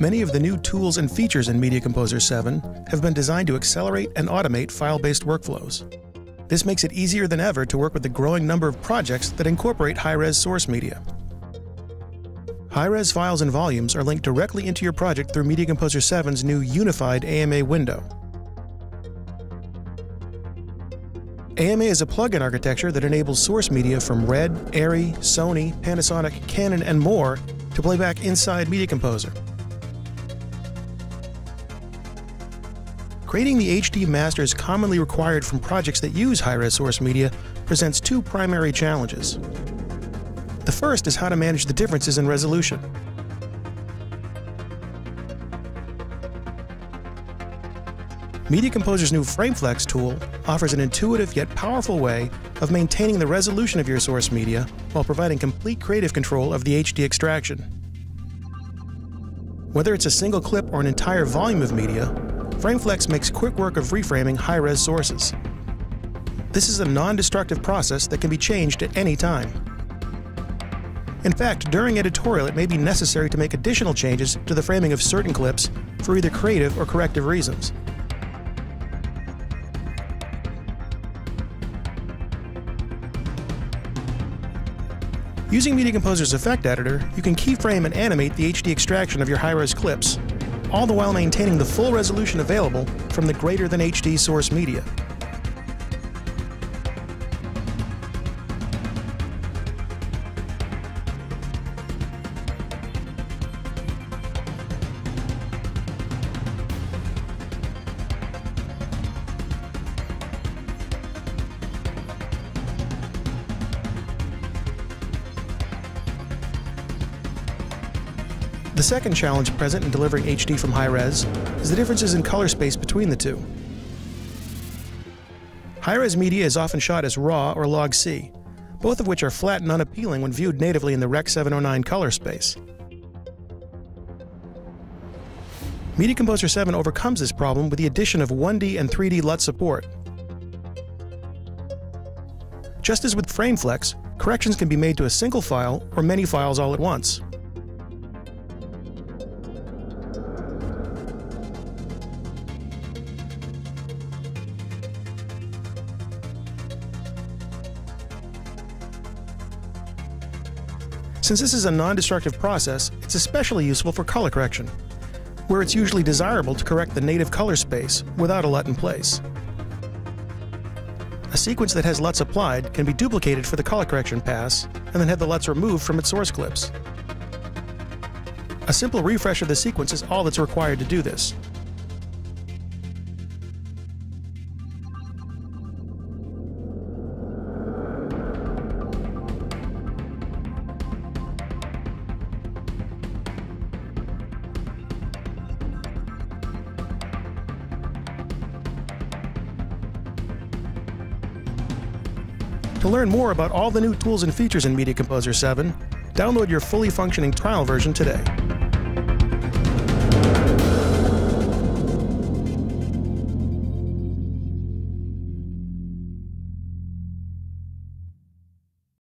Many of the new tools and features in Media Composer 7 have been designed to accelerate and automate file based workflows. This makes it easier than ever to work with the growing number of projects that incorporate high res source media. High res files and volumes are linked directly into your project through Media Composer 7's new unified AMA window. AMA is a plugin architecture that enables source media from Red, Arri, Sony, Panasonic, Canon, and more to play back inside Media Composer. Creating the HD masters commonly required from projects that use high-res source media presents two primary challenges. The first is how to manage the differences in resolution. Media Composer's new FrameFlex tool offers an intuitive yet powerful way of maintaining the resolution of your source media while providing complete creative control of the HD extraction. Whether it's a single clip or an entire volume of media, FrameFlex makes quick work of reframing high-res sources. This is a non-destructive process that can be changed at any time. In fact, during editorial, it may be necessary to make additional changes to the framing of certain clips for either creative or corrective reasons. Using Media Composer's Effect Editor, you can keyframe and animate the HD extraction of your high-res clips, all the while maintaining the full resolution available from the greater than HD source media. The second challenge present in delivering HD from high res is the differences in color space between the two. High res media is often shot as RAW or Log C, both of which are flat and unappealing when viewed natively in the Rec 709 color space. Media Composer 7 overcomes this problem with the addition of 1D and 3D LUT support. Just as with FrameFlex, corrections can be made to a single file or many files all at once. Since this is a non-destructive process, it's especially useful for color correction, where it's usually desirable to correct the native color space without a LUT in place. A sequence that has LUTs applied can be duplicated for the color correction pass, and then have the LUTs removed from its source clips. A simple refresh of the sequence is all that's required to do this. To learn more about all the new tools and features in Media Composer 7, download your fully functioning trial version today.